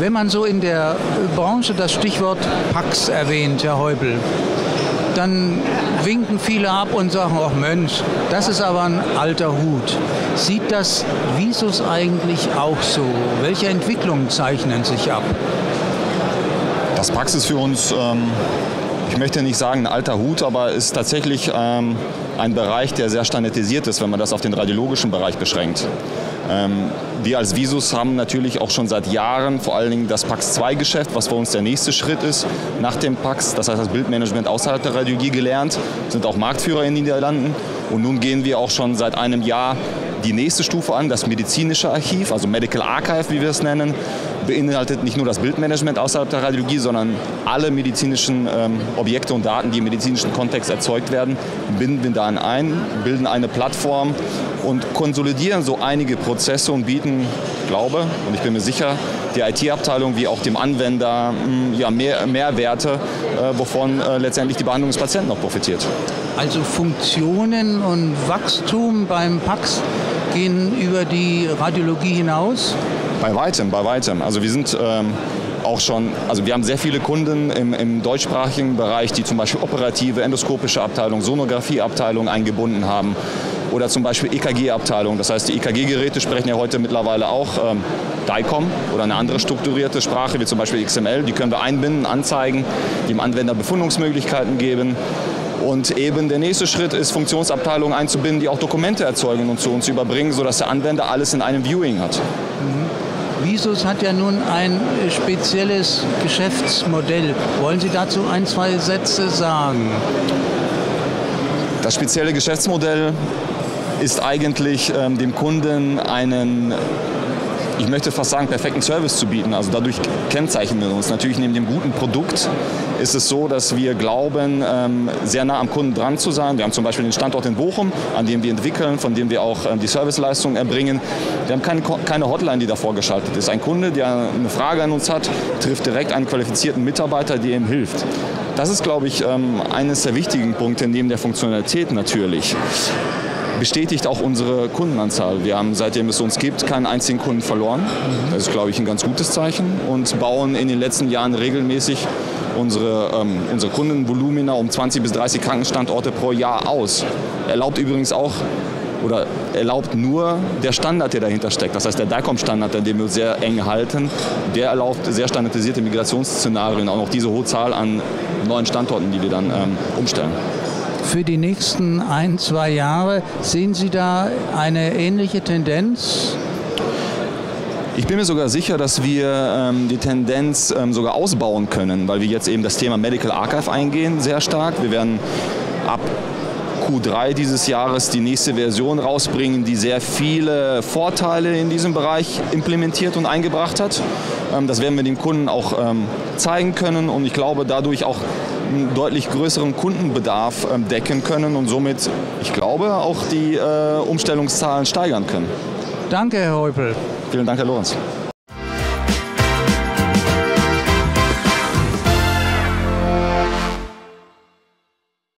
Wenn man so in der Branche das Stichwort Pax erwähnt, Herr Heubel, dann winken viele ab und sagen, ach Mensch, das ist aber ein alter Hut. Sieht das Visus eigentlich auch so? Welche Entwicklungen zeichnen sich ab? Das Pax ist für uns, ähm, ich möchte nicht sagen ein alter Hut, aber ist tatsächlich ähm, ein Bereich, der sehr standardisiert ist, wenn man das auf den radiologischen Bereich beschränkt. Ähm, wir als Visus haben natürlich auch schon seit Jahren vor allen Dingen das PAX-2-Geschäft, was für uns der nächste Schritt ist nach dem PAX, das heißt das Bildmanagement außerhalb der Radiologie gelernt, sind auch Marktführer in den Niederlanden und nun gehen wir auch schon seit einem Jahr die nächste Stufe an, das medizinische Archiv, also Medical Archive, wie wir es nennen, beinhaltet nicht nur das Bildmanagement außerhalb der Radiologie, sondern alle medizinischen ähm, Objekte und Daten, die im medizinischen Kontext erzeugt werden, binden wir dann ein, bilden eine Plattform und konsolidieren so einige Prozesse und bieten, glaube und ich bin mir sicher, der IT-Abteilung wie auch dem Anwender mh, hm, ja, mehr, Mehrwerte, äh, wovon äh, letztendlich die Behandlung des Patienten noch profitiert. Also Funktionen und Wachstum beim PAX gehen über die Radiologie hinaus? Bei weitem, bei weitem. Also wir sind ähm, auch schon, also wir haben sehr viele Kunden im, im, deutschsprachigen Bereich, die zum Beispiel operative, endoskopische Abteilung, Sonographieabteilung eingebunden haben oder zum Beispiel EKG-Abteilung. Das heißt, die EKG-Geräte sprechen ja heute mittlerweile auch ähm, DICOM oder eine andere strukturierte Sprache, wie zum Beispiel XML. Die können wir einbinden, anzeigen, dem Anwender Befundungsmöglichkeiten geben. Und eben der nächste Schritt ist, Funktionsabteilungen einzubinden, die auch Dokumente erzeugen und zu uns überbringen, sodass der Anwender alles in einem Viewing hat. Mhm. Visus hat ja nun ein spezielles Geschäftsmodell. Wollen Sie dazu ein, zwei Sätze sagen? Das spezielle Geschäftsmodell ist eigentlich ähm, dem Kunden einen ich möchte fast sagen, perfekten Service zu bieten. Also dadurch kennzeichnen wir uns. Natürlich neben dem guten Produkt ist es so, dass wir glauben, ähm, sehr nah am Kunden dran zu sein. Wir haben zum Beispiel den Standort in Bochum, an dem wir entwickeln, von dem wir auch ähm, die Serviceleistungen erbringen. Wir haben keine, keine Hotline, die davor geschaltet ist. Ein Kunde, der eine Frage an uns hat, trifft direkt einen qualifizierten Mitarbeiter, der ihm hilft. Das ist, glaube ich, ähm, eines der wichtigen Punkte neben der Funktionalität natürlich bestätigt auch unsere Kundenanzahl. Wir haben, seitdem es uns gibt, keinen einzigen Kunden verloren. Das ist, glaube ich, ein ganz gutes Zeichen und bauen in den letzten Jahren regelmäßig unsere, ähm, unsere Kundenvolumina um 20 bis 30 Krankenstandorte pro Jahr aus. Erlaubt übrigens auch oder erlaubt nur der Standard, der dahinter steckt. Das heißt, der DICOM-Standard, an dem wir sehr eng halten, der erlaubt sehr standardisierte Migrationsszenarien, auch noch diese hohe Zahl an neuen Standorten, die wir dann ähm, umstellen für die nächsten ein, zwei Jahre. Sehen Sie da eine ähnliche Tendenz? Ich bin mir sogar sicher, dass wir ähm, die Tendenz ähm, sogar ausbauen können, weil wir jetzt eben das Thema Medical Archive eingehen, sehr stark. Wir werden ab Q3 dieses Jahres die nächste Version rausbringen, die sehr viele Vorteile in diesem Bereich implementiert und eingebracht hat. Ähm, das werden wir dem Kunden auch ähm, zeigen können und ich glaube dadurch auch einen deutlich größeren Kundenbedarf ähm, decken können und somit, ich glaube, auch die äh, Umstellungszahlen steigern können. Danke, Herr Heupel. Vielen Dank, Herr Lorenz.